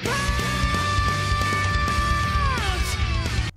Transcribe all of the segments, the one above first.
Bye.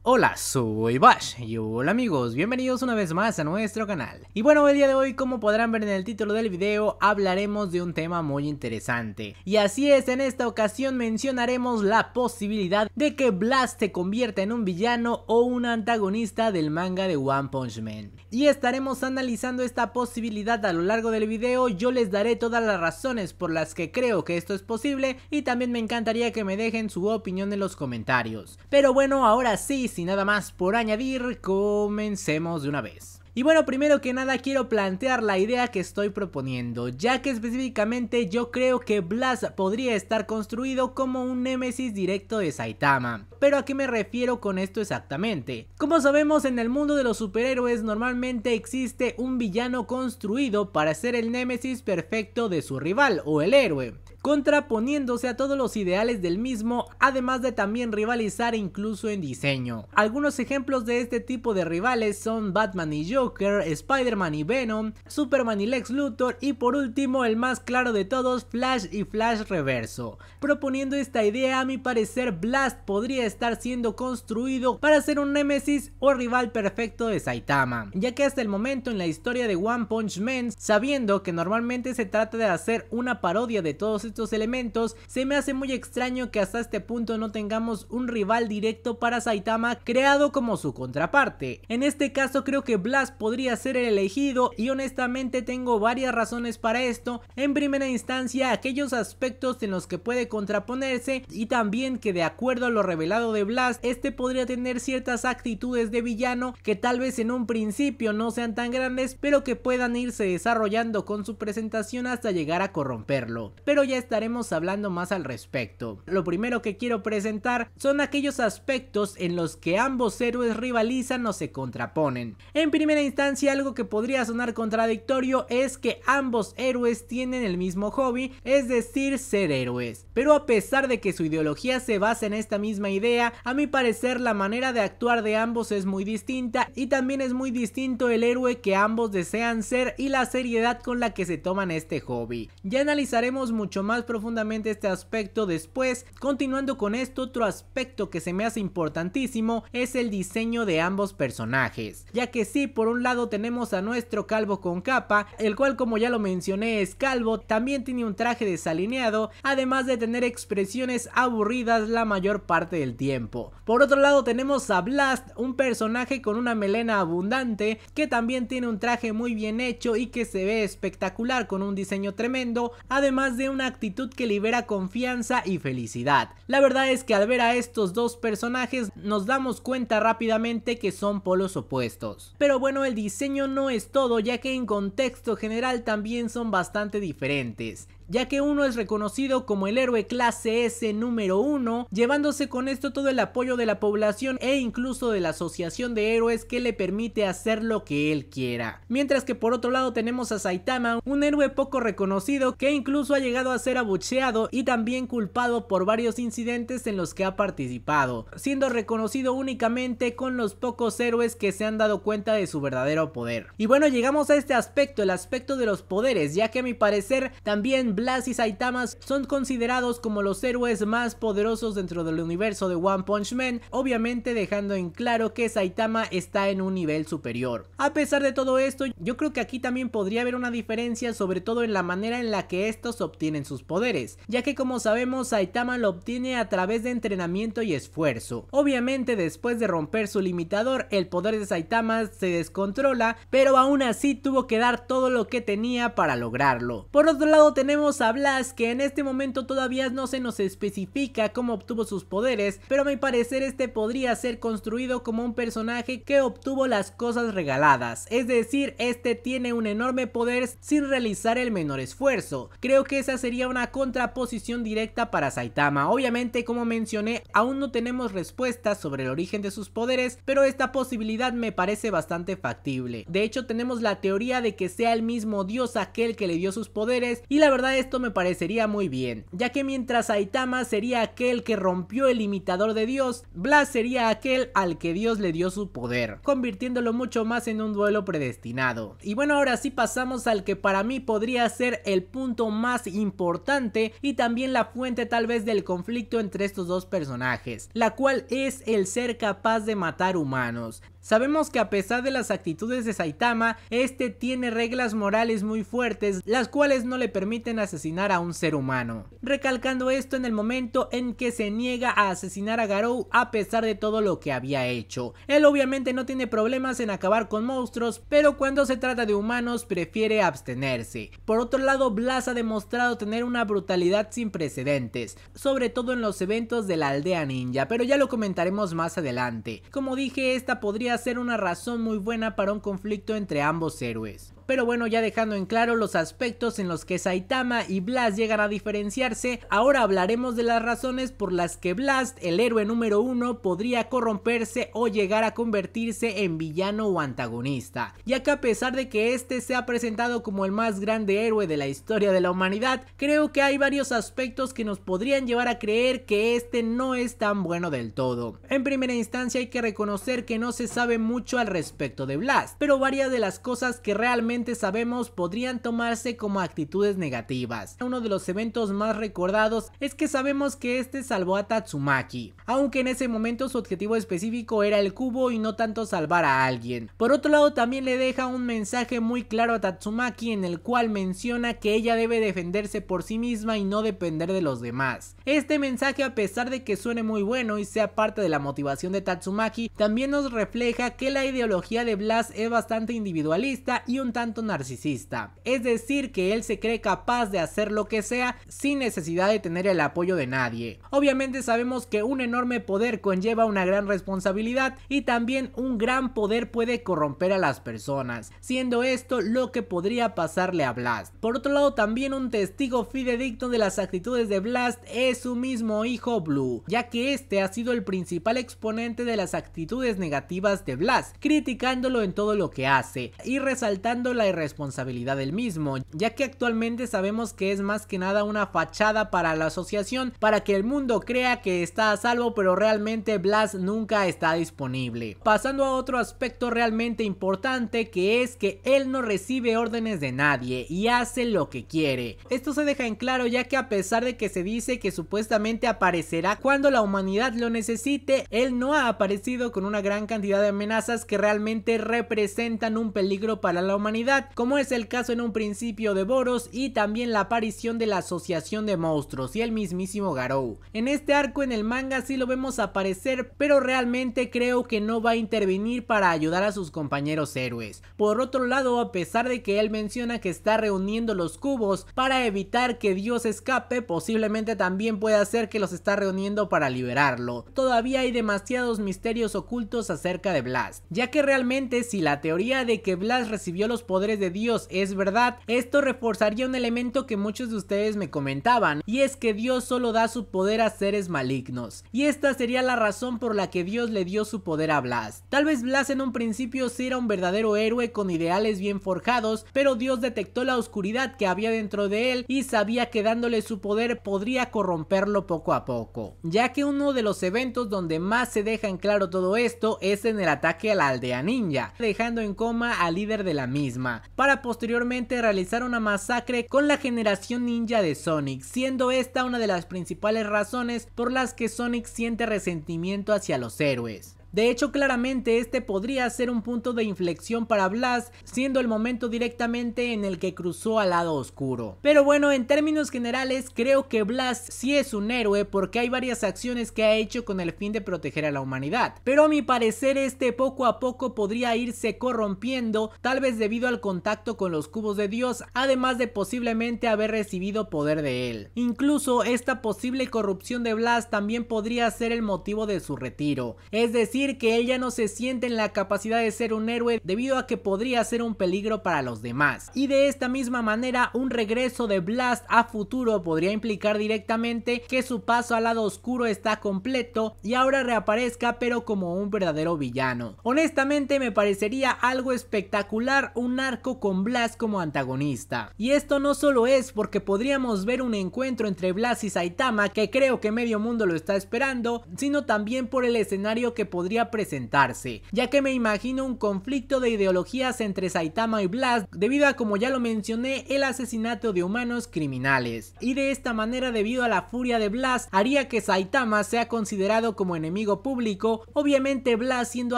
Hola, soy Bash y hola amigos, bienvenidos una vez más a nuestro canal. Y bueno, el día de hoy, como podrán ver en el título del video, hablaremos de un tema muy interesante. Y así es, en esta ocasión mencionaremos la posibilidad de que Blast se convierta en un villano o un antagonista del manga de One Punch Man. Y estaremos analizando esta posibilidad a lo largo del video, yo les daré todas las razones por las que creo que esto es posible y también me encantaría que me dejen su opinión en los comentarios. Pero bueno, ahora sí, sin nada más por añadir, comencemos de una vez. Y bueno, primero que nada quiero plantear la idea que estoy proponiendo, ya que específicamente yo creo que Blast podría estar construido como un némesis directo de Saitama. Pero a qué me refiero con esto exactamente? Como sabemos en el mundo de los superhéroes normalmente existe un villano construido para ser el némesis perfecto de su rival o el héroe contraponiéndose a todos los ideales del mismo, además de también rivalizar incluso en diseño. Algunos ejemplos de este tipo de rivales son Batman y Joker, Spider-Man y Venom, Superman y Lex Luthor y por último el más claro de todos Flash y Flash Reverso. Proponiendo esta idea a mi parecer Blast podría estar siendo construido para ser un némesis o rival perfecto de Saitama, ya que hasta el momento en la historia de One Punch Man, sabiendo que normalmente se trata de hacer una parodia de todos estos estos elementos, se me hace muy extraño que hasta este punto no tengamos un rival directo para Saitama creado como su contraparte. En este caso creo que Blast podría ser el elegido y honestamente tengo varias razones para esto. En primera instancia aquellos aspectos en los que puede contraponerse y también que de acuerdo a lo revelado de Blast, este podría tener ciertas actitudes de villano que tal vez en un principio no sean tan grandes pero que puedan irse desarrollando con su presentación hasta llegar a corromperlo. Pero ya estaremos hablando más al respecto. Lo primero que quiero presentar son aquellos aspectos en los que ambos héroes rivalizan o se contraponen. En primera instancia algo que podría sonar contradictorio es que ambos héroes tienen el mismo hobby, es decir, ser héroes. Pero a pesar de que su ideología se basa en esta misma idea, a mi parecer la manera de actuar de ambos es muy distinta y también es muy distinto el héroe que ambos desean ser y la seriedad con la que se toman este hobby. Ya analizaremos mucho más profundamente este aspecto después. Continuando con esto, otro aspecto que se me hace importantísimo es el diseño de ambos personajes. Ya que sí, por un lado tenemos a nuestro calvo con capa, el cual como ya lo mencioné es calvo, también tiene un traje desalineado, además de tener expresiones aburridas la mayor parte del tiempo. Por otro lado tenemos a Blast, un personaje con una melena abundante, que también tiene un traje muy bien hecho y que se ve espectacular con un diseño tremendo, además de una actitud que libera confianza y felicidad. La verdad es que al ver a estos dos personajes nos damos cuenta rápidamente que son polos opuestos. Pero bueno, el diseño no es todo ya que en contexto general también son bastante diferentes ya que uno es reconocido como el héroe clase S número 1, llevándose con esto todo el apoyo de la población e incluso de la asociación de héroes que le permite hacer lo que él quiera. Mientras que por otro lado tenemos a Saitama, un héroe poco reconocido que incluso ha llegado a ser abucheado y también culpado por varios incidentes en los que ha participado, siendo reconocido únicamente con los pocos héroes que se han dado cuenta de su verdadero poder. Y bueno, llegamos a este aspecto, el aspecto de los poderes, ya que a mi parecer también Blast y Saitama son considerados como los héroes más poderosos dentro del universo de One Punch Man, obviamente dejando en claro que Saitama está en un nivel superior. A pesar de todo esto, yo creo que aquí también podría haber una diferencia sobre todo en la manera en la que estos obtienen sus poderes, ya que como sabemos Saitama lo obtiene a través de entrenamiento y esfuerzo. Obviamente después de romper su limitador, el poder de Saitama se descontrola, pero aún así tuvo que dar todo lo que tenía para lograrlo. Por otro lado tenemos a Blas que en este momento todavía no se nos especifica cómo obtuvo sus poderes, pero a mi parecer este podría ser construido como un personaje que obtuvo las cosas regaladas, es decir, este tiene un enorme poder sin realizar el menor esfuerzo. Creo que esa sería una contraposición directa para Saitama. Obviamente, como mencioné, aún no tenemos respuestas sobre el origen de sus poderes, pero esta posibilidad me parece bastante factible. De hecho, tenemos la teoría de que sea el mismo dios aquel que le dio sus poderes y la verdad esto me parecería muy bien, ya que mientras Saitama sería aquel que rompió el imitador de Dios, Blas sería aquel al que Dios le dio su poder, convirtiéndolo mucho más en un duelo predestinado. Y bueno, ahora sí pasamos al que para mí podría ser el punto más importante y también la fuente tal vez del conflicto entre estos dos personajes, la cual es el ser capaz de matar humanos. Sabemos que a pesar de las actitudes de Saitama, este tiene reglas morales muy fuertes, las cuales no le permiten asesinar a un ser humano. Recalcando esto en el momento en que se niega a asesinar a Garou a pesar de todo lo que había hecho. Él obviamente no tiene problemas en acabar con monstruos, pero cuando se trata de humanos prefiere abstenerse. Por otro lado, Blas ha demostrado tener una brutalidad sin precedentes, sobre todo en los eventos de la aldea ninja, pero ya lo comentaremos más adelante. Como dije, esta ser una razón muy buena para un conflicto entre ambos héroes. Pero bueno, ya dejando en claro los aspectos en los que Saitama y Blast llegan a diferenciarse, ahora hablaremos de las razones por las que Blast, el héroe número uno, podría corromperse o llegar a convertirse en villano o antagonista, ya que a pesar de que este se ha presentado como el más grande héroe de la historia de la humanidad, creo que hay varios aspectos que nos podrían llevar a creer que este no es tan bueno del todo. En primera instancia hay que reconocer que no se sabe mucho al respecto de Blast, pero varias de las cosas que realmente sabemos podrían tomarse como actitudes negativas. Uno de los eventos más recordados es que sabemos que este salvó a Tatsumaki, aunque en ese momento su objetivo específico era el cubo y no tanto salvar a alguien. Por otro lado también le deja un mensaje muy claro a Tatsumaki en el cual menciona que ella debe defenderse por sí misma y no depender de los demás. Este mensaje a pesar de que suene muy bueno y sea parte de la motivación de Tatsumaki, también nos refleja que la ideología de Blas es bastante individualista y un tanto narcisista, es decir que él se cree capaz de hacer lo que sea sin necesidad de tener el apoyo de nadie. Obviamente sabemos que un enorme poder conlleva una gran responsabilidad y también un gran poder puede corromper a las personas, siendo esto lo que podría pasarle a Blast. Por otro lado también un testigo fidedigno de las actitudes de Blast es su mismo hijo Blue, ya que este ha sido el principal exponente de las actitudes negativas de Blast, criticándolo en todo lo que hace y resaltando la irresponsabilidad del mismo, ya que actualmente sabemos que es más que nada una fachada para la asociación para que el mundo crea que está a salvo pero realmente Blas nunca está disponible. Pasando a otro aspecto realmente importante que es que él no recibe órdenes de nadie y hace lo que quiere. Esto se deja en claro ya que a pesar de que se dice que supuestamente aparecerá cuando la humanidad lo necesite, él no ha aparecido con una gran cantidad de amenazas que realmente representan un peligro para la humanidad como es el caso en un principio de Boros y también la aparición de la Asociación de Monstruos y el mismísimo Garou. En este arco en el manga sí lo vemos aparecer, pero realmente creo que no va a intervenir para ayudar a sus compañeros héroes. Por otro lado, a pesar de que él menciona que está reuniendo los cubos para evitar que Dios escape, posiblemente también puede hacer que los está reuniendo para liberarlo. Todavía hay demasiados misterios ocultos acerca de Blast, ya que realmente si la teoría de que Blast recibió los poderes de Dios es verdad, esto reforzaría un elemento que muchos de ustedes me comentaban, y es que Dios solo da su poder a seres malignos. Y esta sería la razón por la que Dios le dio su poder a Blas. Tal vez Blas en un principio sí era un verdadero héroe con ideales bien forjados, pero Dios detectó la oscuridad que había dentro de él y sabía que dándole su poder podría corromperlo poco a poco. Ya que uno de los eventos donde más se deja en claro todo esto es en el ataque a la aldea ninja, dejando en coma al líder de la misma para posteriormente realizar una masacre con la generación ninja de Sonic, siendo esta una de las principales razones por las que Sonic siente resentimiento hacia los héroes. De hecho, claramente este podría ser un punto de inflexión para Blast, siendo el momento directamente en el que cruzó al lado oscuro. Pero bueno, en términos generales, creo que Blast sí es un héroe porque hay varias acciones que ha hecho con el fin de proteger a la humanidad. Pero a mi parecer este poco a poco podría irse corrompiendo, tal vez debido al contacto con los cubos de Dios, además de posiblemente haber recibido poder de él. Incluso esta posible corrupción de Blast también podría ser el motivo de su retiro, es decir, que ella no se siente en la capacidad de ser un héroe debido a que podría ser un peligro para los demás. Y de esta misma manera un regreso de Blast a futuro podría implicar directamente que su paso al lado oscuro está completo y ahora reaparezca pero como un verdadero villano. Honestamente me parecería algo espectacular un arco con Blast como antagonista. Y esto no solo es porque podríamos ver un encuentro entre Blast y Saitama que creo que medio mundo lo está esperando, sino también por el escenario que podría presentarse, ya que me imagino un conflicto de ideologías entre Saitama y Blast debido a como ya lo mencioné el asesinato de humanos criminales. Y de esta manera debido a la furia de Blast haría que Saitama sea considerado como enemigo público, obviamente Blast siendo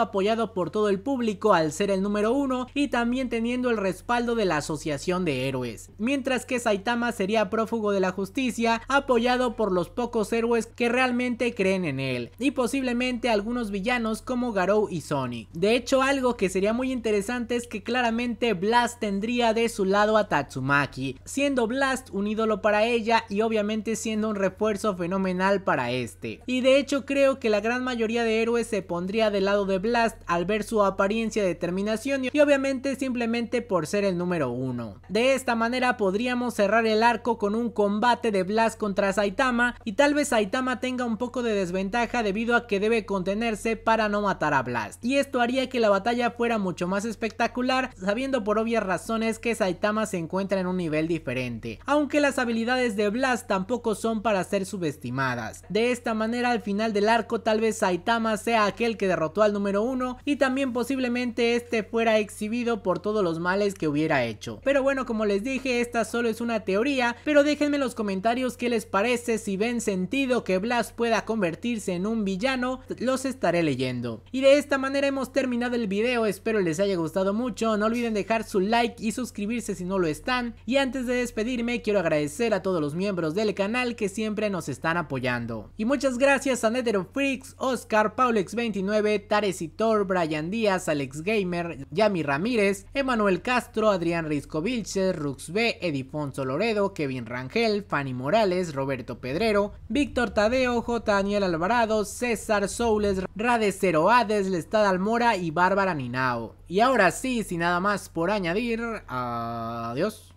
apoyado por todo el público al ser el número uno y también teniendo el respaldo de la asociación de héroes, mientras que Saitama sería prófugo de la justicia apoyado por los pocos héroes que realmente creen en él y posiblemente algunos villanos como Garou y Sonic. De hecho algo que sería muy interesante es que claramente Blast tendría de su lado a Tatsumaki, siendo Blast un ídolo para ella y obviamente siendo un refuerzo fenomenal para este. Y de hecho creo que la gran mayoría de héroes se pondría del lado de Blast al ver su apariencia de determinación y obviamente simplemente por ser el número uno. De esta manera podríamos cerrar el arco con un combate de Blast contra Saitama y tal vez Saitama tenga un poco de desventaja debido a que debe contenerse para no matar a Blast. Y esto haría que la batalla fuera mucho más espectacular sabiendo por obvias razones que Saitama se encuentra en un nivel diferente. Aunque las habilidades de Blast tampoco son para ser subestimadas. De esta manera al final del arco tal vez Saitama sea aquel que derrotó al número uno y también posiblemente este fuera exhibido por todos los males que hubiera hecho. Pero bueno como les dije esta solo es una teoría pero déjenme en los comentarios qué les parece si ven sentido que Blast pueda convertirse en un villano los estaré leyendo. Y de esta manera hemos terminado el video espero les haya gustado mucho no olviden dejar su like y suscribirse si no lo están y antes de despedirme quiero agradecer a todos los miembros del canal que siempre nos están apoyando. Y muchas gracias a Freaks, Oscar, Paulex29, Taresitor, Brian Díaz, Alex Gamer, Yami Ramírez, Emanuel Castro, Adrián Risco Vilches, Rux B, Edifonso Loredo, Kevin Rangel, Fanny Morales, Roberto Pedrero, Víctor Tadeo, J. Daniel Alvarado, César Soules, Rade Cero Hades, Almora y Bárbara Ninao. Y ahora sí, sin nada más por añadir, adiós.